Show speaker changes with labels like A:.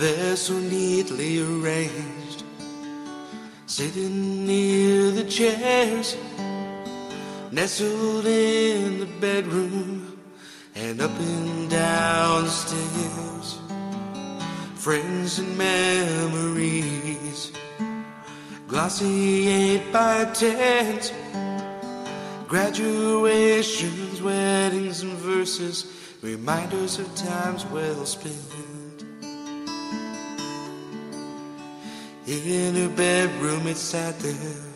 A: They're so neatly arranged, sitting near the chairs, nestled in the bedroom, and up and down the stairs. Friends and memories, glossy eight by tens, graduations, weddings, and verses, reminders of times well spent. In her bedroom, it sat there